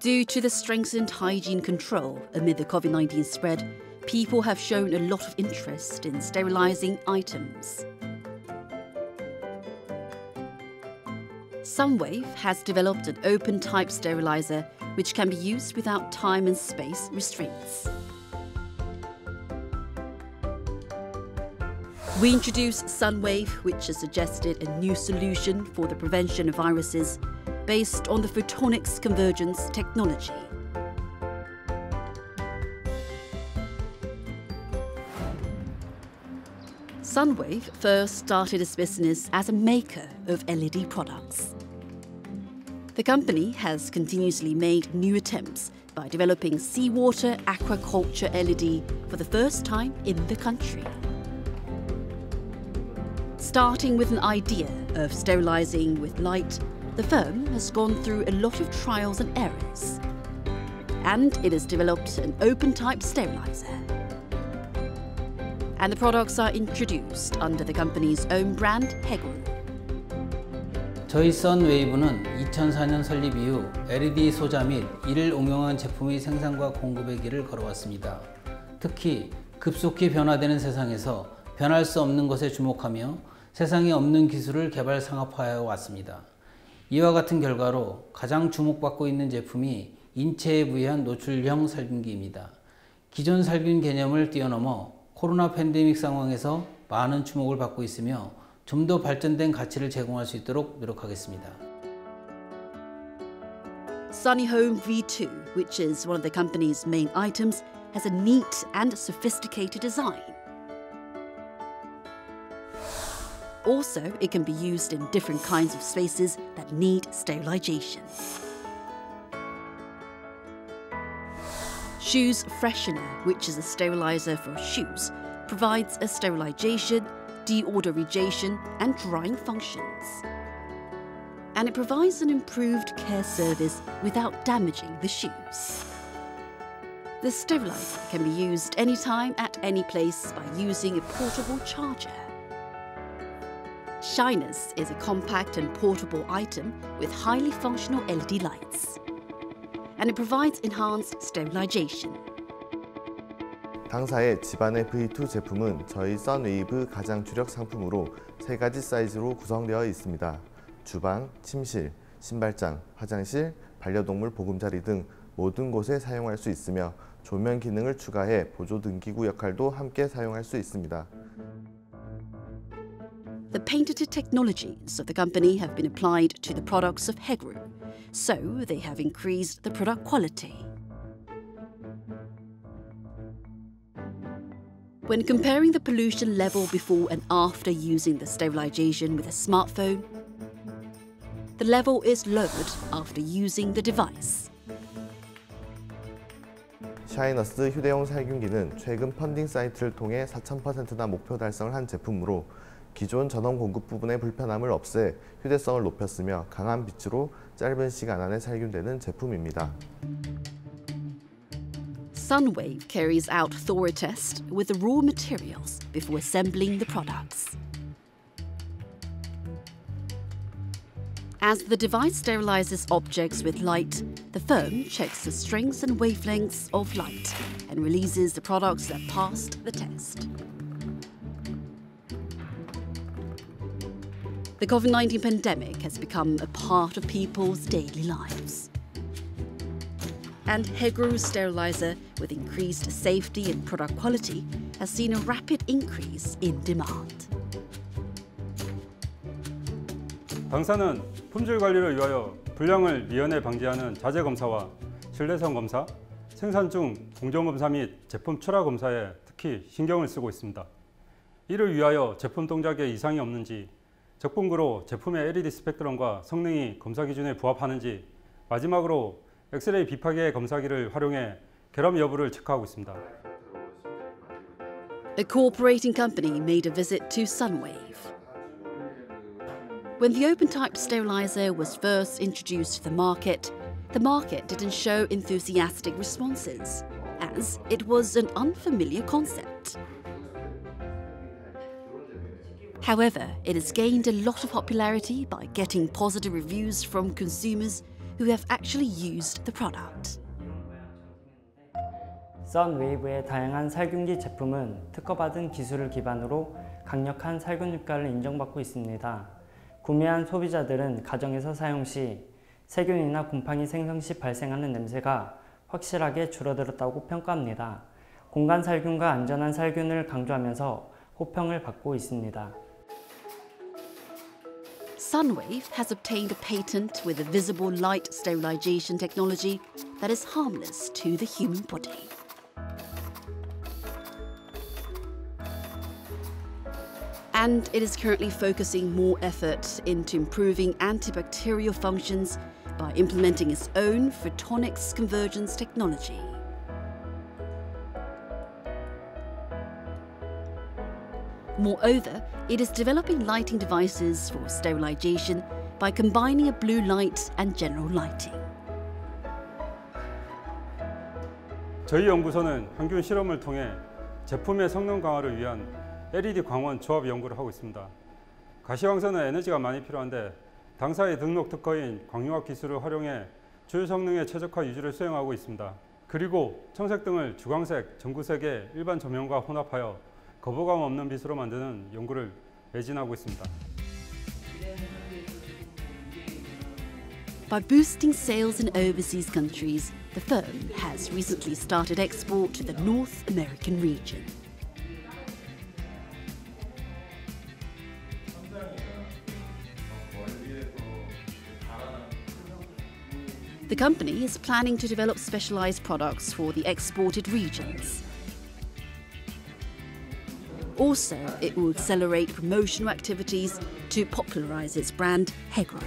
Due to the strengthened hygiene control amid the COVID 19 spread, people have shown a lot of interest in sterilising items. Sunwave has developed an open type sterilizer which can be used without time and space restraints. We introduced Sunwave, which has suggested a new solution for the prevention of viruses based on the photonics convergence technology. Sunwave first started its business as a maker of LED products. The company has continuously made new attempts by developing seawater aquaculture LED for the first time in the country. Starting with an idea of sterilizing with light, the firm has gone through a lot of trials and errors. And it has developed an open type sterilizer and the products are introduced under the company's own brand, Hegel. 저희 선웨이브는 2004년 설립 이후 LED 소자 및 이를 응용한 제품의 생산과 공급의 길을 걸어왔습니다. 특히 급속히 변화되는 세상에서 변할 수 없는 것에 주목하며 세상에 없는 기술을 개발 상업화해 왔습니다. 이와 같은 결과로 가장 주목받고 있는 제품이 인체에 부여한 노출형 살균기입니다. 기존 살균 개념을 뛰어넘어 코로나 팬데믹 상황에서 많은 주목을 받고 있으며 좀 더 발전된 가치를 제공할 수 있도록 노력하겠습니다. Sunny Home V2, which is one of the company's main items, has a neat and sophisticated design. Also, it can be used in different kinds of spaces that need sterilization. Shoes Freshener, which is a sterilizer for shoes, provides a sterilization, deodorization, and drying functions. And it provides an improved care service without damaging the shoes. The sterilizer can be used anytime at any place by using a portable charger. Shiners is a compact and portable item with highly functional LED lights. And it provides enhanced sterilization. 당사의 집안의 V2 제품은 저희 선웨이브 가장 주력 상품으로 세 가지 사이즈로 구성되어 있습니다. 주방, 침실, 신발장, 화장실, 반려동물 보금자리 등 모든 곳에 사용할 수 있으며 조명 기능을 추가해 보조 등기구 역할도 함께 사용할 수 있습니다. The patented technologies of the company have been applied to the products of Hegru, so they have increased the product quality. When comparing the pollution level before and after using the sterilization with a smartphone, the level is lowered after using the device. 샤이너스 휴대용 살균기는 최근 펀딩 사이트를 통해 4,000%나 목표 달성을 한 제품으로 기존 전원 공급 부분의 불편함을 없애 휴대성을 높였으며 강한 빛으로 짧은 시간 안에 살균되는 제품입니다. Sunwave carries out Thora test with the raw materials before assembling the products. As the device sterilizes objects with light, the firm checks the strengths and wavelengths of light and releases the products that passed the test. The COVID 19 pandemic has become a part of people's daily lives. And Hegru sterilizer, with increased safety and product quality, has seen a rapid increase in demand. 당사는 품질 관리를 위하여 불량을 미연에 방지하는 자재 검사와 신뢰성 검사, 생산 중 공정 검사 및 제품 출하 검사에 특히 신경을 쓰고 있습니다. 이를 위하여 제품 동작에 이상이 없는지 적분구로 제품의 LED 스펙트럼과 성능이 검사 기준에 부합하는지 마지막으로 엑스레이 비파계 검사기를 활용해 결함 여부를 체크하고 있습니다. A cooperating company made a visit to Sunwave. When the open type sterilizer was first introduced to the market, the market didn't show enthusiastic responses, as it was an unfamiliar concept. However, it has gained a lot of popularity by getting positive reviews from consumers who have actually used the product. 선웨이브의 다양한 살균기 제품은 특허받은 기술을 기반으로 강력한 살균 효과를 인정받고 있습니다. 구매한 소비자들은 가정에서 사용 시 세균이나 곰팡이 생성 시 발생하는 냄새가 확실하게 줄어들었다고 평가합니다. 공간 살균과 안전한 살균을 강조하면서 호평을 받고 있습니다. Sunwave has obtained a patent with a visible light sterilization technology that is harmless to the human body. And it is currently focusing more effort into improving antibacterial functions by implementing its own photonics convergence technology. Moreover, it is developing lighting devices for sterilization by combining a blue light and general lighting. 저희 연구소는 항균 실험을 통해 제품의 성능 강화를 위한 LED 광원 조합 연구를 하고 있습니다. 가시광선은 에너지가 많이 필요한데 당사의 등록 특허인 광융합 기술을 활용해 주요 성능의 최적화 유지를 수행하고 있습니다. 그리고 청색 등을 주광색, 전구색의 일반 조명과 혼합하여 거부감 없는 빛으로 만드는 연구를 매진하고 있습니다. By boosting sales in overseas countries, the firm has recently started export to the North American region. The company is planning to develop specialized products for the exported regions. Also, it will accelerate promotional activities to popularize its brand Hegro.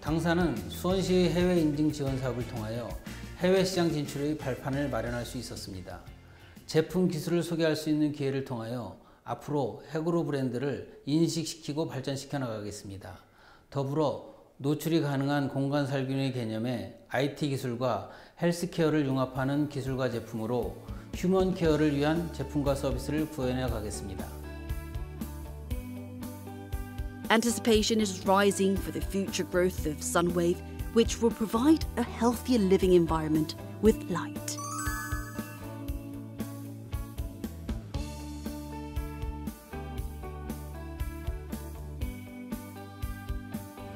당사는 수원시 해외 인증 지원 사업을 통하여 해외 시장 진출의 발판을 마련할 수 있었습니다. 제품 기술을 소개할 수 있는 기회를 통하여 앞으로 해그로 브랜드를 인식시키고 발전시켜 나가겠습니다. 더불어 노출이 가능한 공간 살균의 개념에 IT 기술과 헬스케어를 융합하는 기술과 제품으로 휴먼 케어를 위한 제품과 서비스를 구현해 가겠습니다. Anticipation is rising for the future growth of Sunwave, which will provide a healthier living environment with light.